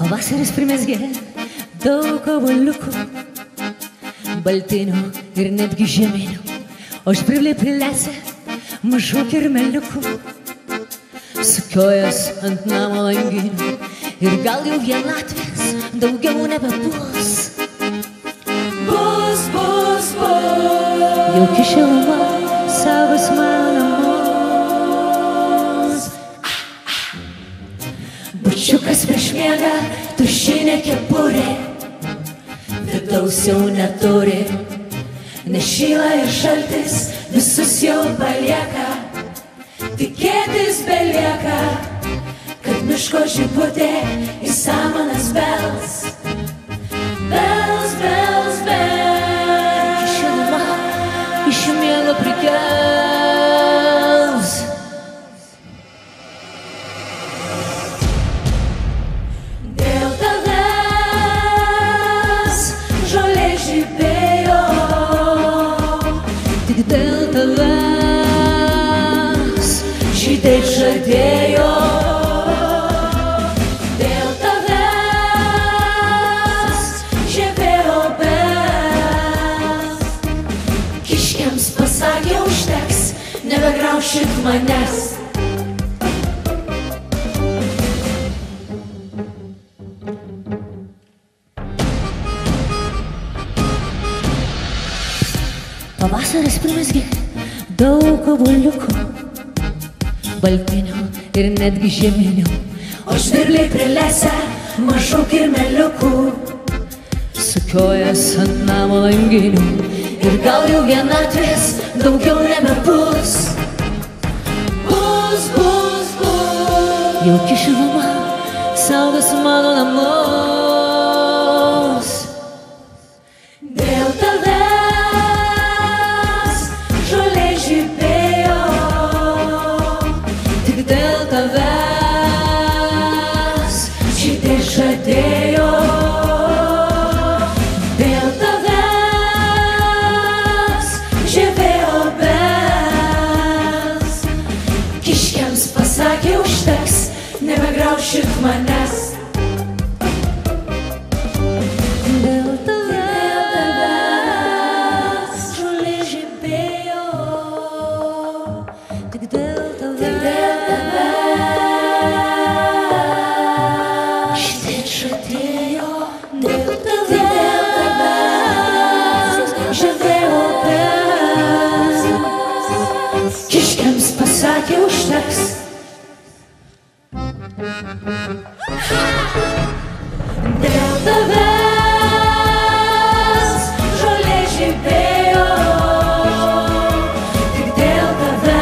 Pavasaris primesgė daug avaliukų, baltinių ir netgi žeminių, o aš privlė prilesę mažų kirmeliukų, sukiojas ant namo langinių ir gal jau vienatvės daugiau nebebus. Šiluma savas mano namus. Bučiukas prieš miegą, tušinė kepurė, vidaus jau neturi, nešyla ir šaltis visus jau palieka, šitaip. Kiškiams pasakė užteks, nebegraušit manęs. Pavasaris primesgė daug kavaliukų, baltinių ir netgi žeminių. O žvirbliai prilesę mažų kirmeliukų. Sukiojas ant namo langinių Ir gal jau vienatvės daugiau nebebus. Bus, bus, bus. Jauki šiluma saugos mano namus. Žadėjo. Dėl tavęs žemėjo bels. Kiškiams pasakė užteks, nebegraušit manęs. Dėl tavęs žolė žibėjo. Tik dėl tavęs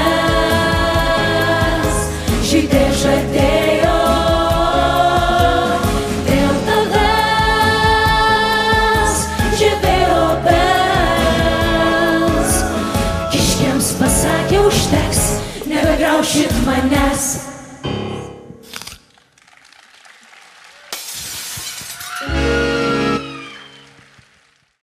šitai žadėjo. Dėl tavęs žibėjo bels. Kiškiams pasakė užteks, nebegraušit manęs.